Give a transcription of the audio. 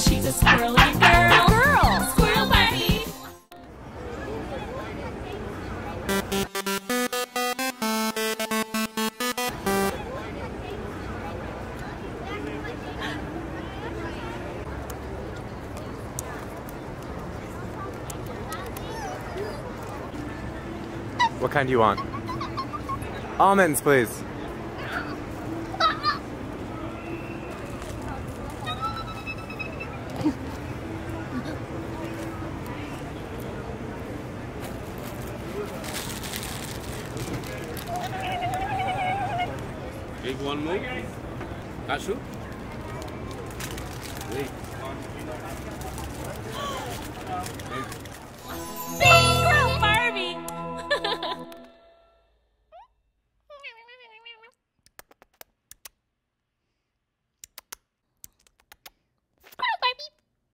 she's a squirrely girl. Girl. Squirrel party. What kind do you want? Almonds, please. Take one more. Wait. Wait.